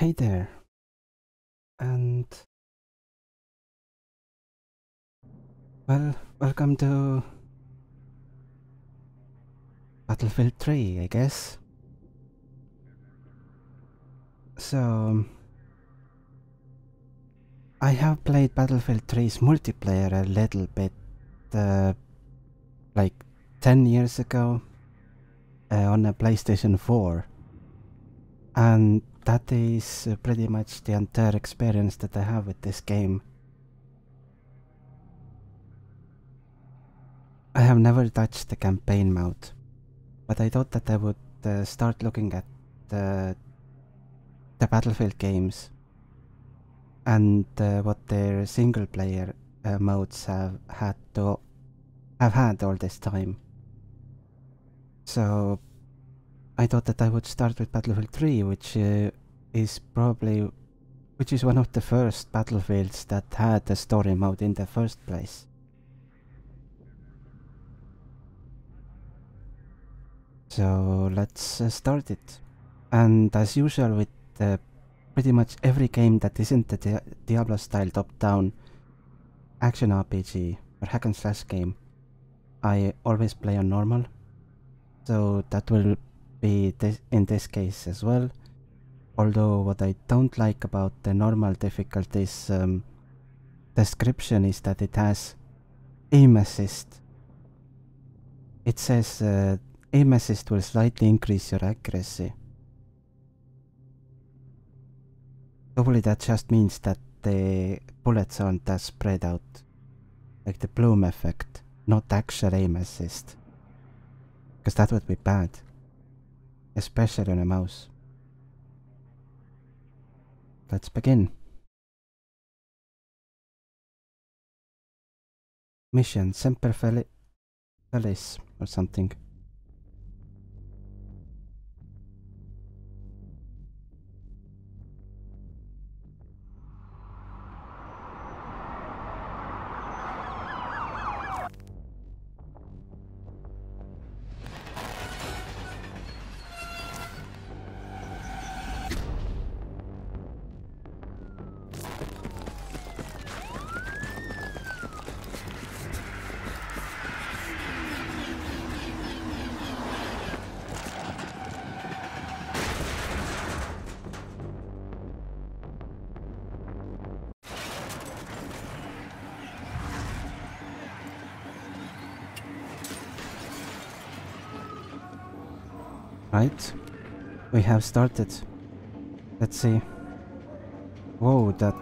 Hey there. And well, welcome to Battlefield 3, I guess. So I have played Battlefield 3's multiplayer a little bit uh, like 10 years ago uh, on a PlayStation 4 and that is uh, pretty much the entire experience that I have with this game. I have never touched the campaign mode, but I thought that I would uh, start looking at the, the Battlefield games and uh, what their single player uh, modes have had to have had all this time. So I thought that I would start with Battlefield 3, which uh, is probably which is one of the first battlefields that had a story mode in the first place. So let's uh, start it. And as usual with uh, pretty much every game that isn't the Di Diablo style top-down action RPG or hack and slash game, I always play on normal. So that will be this in this case as well. Although what I don't like about the normal difficulties um, description is that it has aim assist. It says uh, aim assist will slightly increase your accuracy. Probably that just means that the bullets aren't as spread out, like the bloom effect, not actual aim assist. Because that would be bad, especially on a mouse. Let's begin. Mission Semper Feli or something. Right, we have started. Let's see. Whoa, that...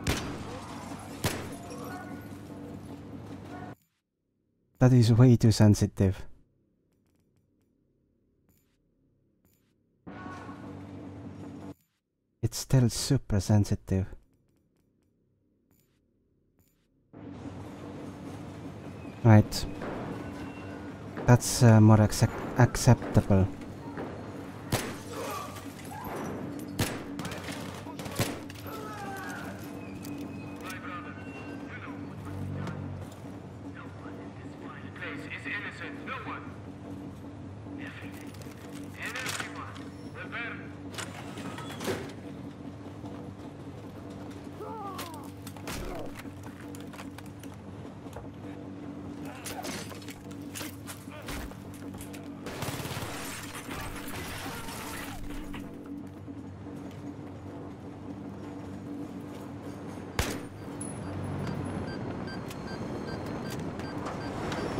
That is way too sensitive. It's still super sensitive. Right. That's uh, more accept acceptable.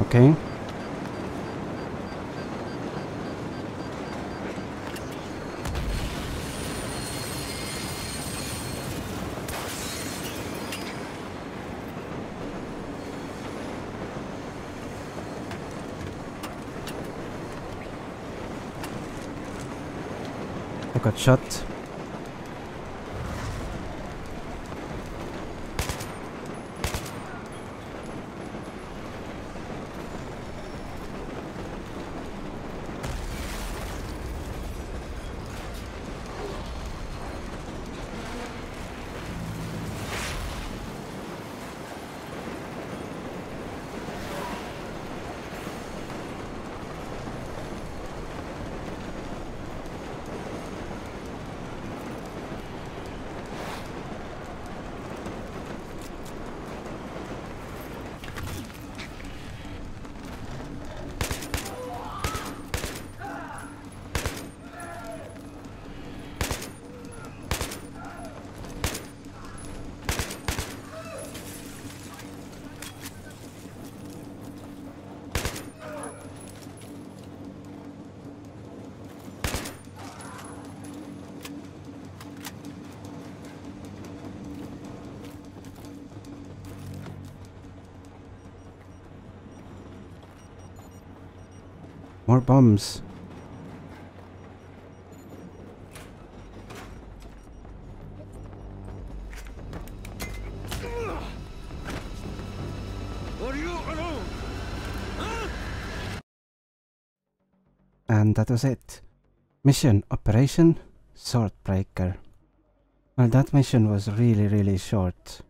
Okay. I got shot. More bombs. And that was it. Mission Operation Swordbreaker. Well, that mission was really, really short.